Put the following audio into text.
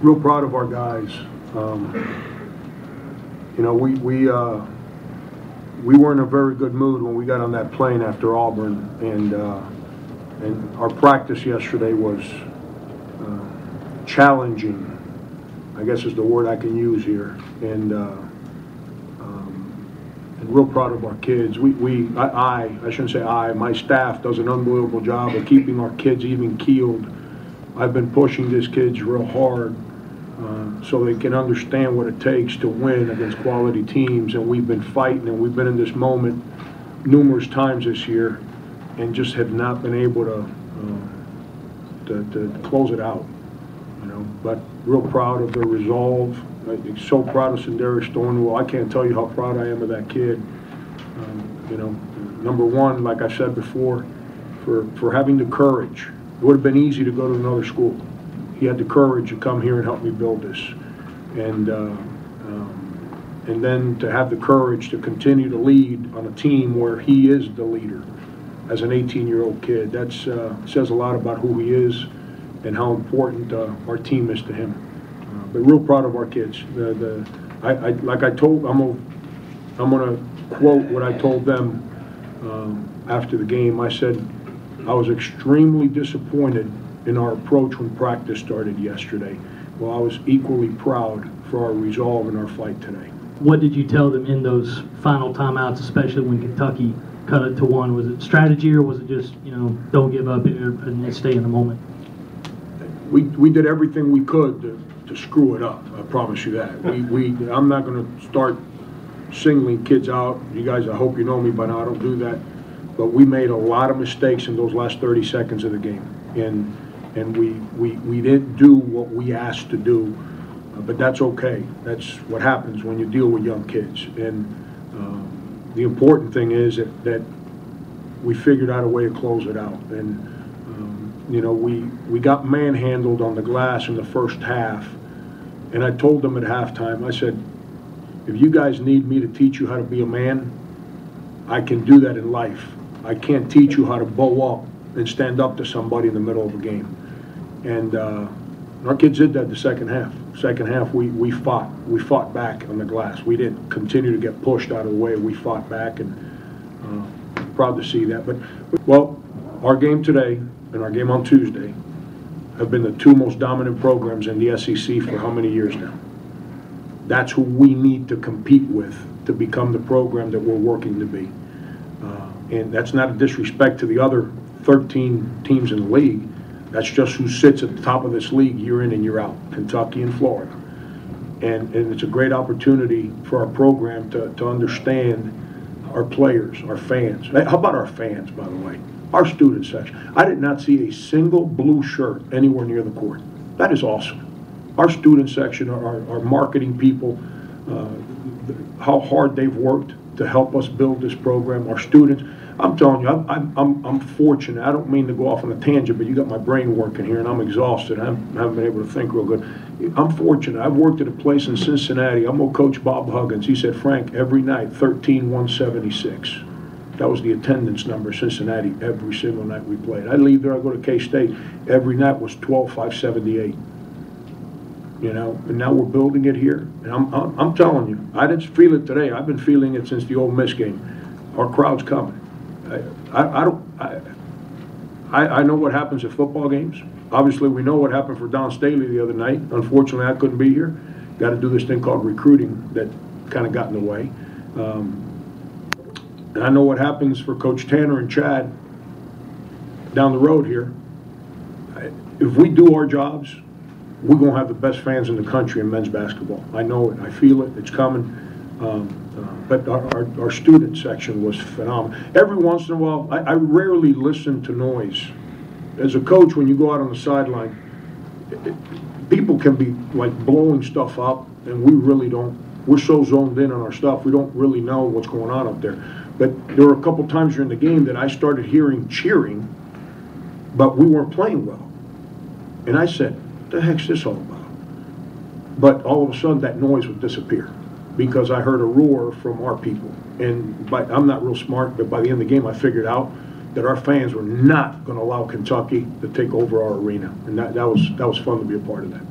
real proud of our guys. Um, you know, we we uh, we were in a very good mood when we got on that plane after Auburn, and uh, and our practice yesterday was uh, challenging. I guess is the word I can use here, and. Uh, um, and real proud of our kids. We, we I, I, I shouldn't say I, my staff does an unbelievable job of keeping our kids even keeled. I've been pushing these kids real hard uh, so they can understand what it takes to win against quality teams. And we've been fighting and we've been in this moment numerous times this year and just have not been able to, uh, to, to close it out. You know, but real proud of their resolve. I'm so proud of Sindarius Thornwell. I can't tell you how proud I am of that kid. Um, you know, number one, like I said before, for, for having the courage. It would have been easy to go to another school. He had the courage to come here and help me build this. And, uh, um, and then to have the courage to continue to lead on a team where he is the leader as an 18-year-old kid. That uh, says a lot about who he is and how important uh, our team is to him. Uh, but real proud of our kids. The, the, I, I, like I told, I'm gonna, I'm gonna quote what I told them um, after the game. I said, I was extremely disappointed in our approach when practice started yesterday. Well, I was equally proud for our resolve in our fight today. What did you tell them in those final timeouts, especially when Kentucky cut it to one? Was it strategy or was it just, you know, don't give up and stay in the moment? We, we did everything we could to, to screw it up. I promise you that. We, we I'm not going to start singling kids out. You guys, I hope you know me by now. I don't do that. But we made a lot of mistakes in those last 30 seconds of the game. And and we, we, we didn't do what we asked to do, uh, but that's okay. That's what happens when you deal with young kids. And um, the important thing is that, that we figured out a way to close it out. And, um, you know, we, we got manhandled on the glass in the first half. And I told them at halftime, I said, if you guys need me to teach you how to be a man, I can do that in life. I can't teach you how to bow up and stand up to somebody in the middle of a game. And uh, our kids did that the second half. Second half, we, we fought. We fought back on the glass. We didn't continue to get pushed out of the way. We fought back, and uh, proud to see that. But, well, our game today and our game on Tuesday have been the two most dominant programs in the SEC for how many years now? That's who we need to compete with to become the program that we're working to be. Uh, and that's not a disrespect to the other 13 teams in the league. That's just who sits at the top of this league year in and year out, Kentucky and Florida. And, and it's a great opportunity for our program to, to understand our players, our fans. How about our fans, by the way? Our student section. I did not see a single blue shirt anywhere near the court. That is awesome. Our student section, our, our marketing people, uh, how hard they've worked to help us build this program, our students. I'm telling you, I'm, I'm, I'm fortunate. I don't mean to go off on a tangent, but you got my brain working here, and I'm exhausted. I haven't been able to think real good. I'm fortunate. I've worked at a place in Cincinnati. I'm to coach Bob Huggins. He said, Frank, every night, 13 176. That was the attendance number, Cincinnati, every single night we played. I leave there, I go to K State. Every night was 12 578. You know, and now we're building it here. And I'm, I'm, I'm telling you, I didn't feel it today. I've been feeling it since the Ole Miss game. Our crowd's coming. I, I don't, I, I know what happens at football games. Obviously, we know what happened for Dawn Staley the other night. Unfortunately, I couldn't be here. Got to do this thing called recruiting that kind of got in the way. Um, and I know what happens for Coach Tanner and Chad down the road here. If we do our jobs, we're going to have the best fans in the country in men's basketball. I know it. I feel it. It's coming. Um, but our, our, our, student section was phenomenal. Every once in a while, I, I, rarely listen to noise. As a coach, when you go out on the sideline, people can be like blowing stuff up, and we really don't. We're so zoned in on our stuff, we don't really know what's going on up there. But there were a couple times during the game that I started hearing cheering, but we weren't playing well. And I said, "What the heck's this all about?" But all of a sudden, that noise would disappear because I heard a roar from our people. And but I'm not real smart, but by the end of the game, I figured out that our fans were not going to allow Kentucky to take over our arena, and that, that was that was fun to be a part of that.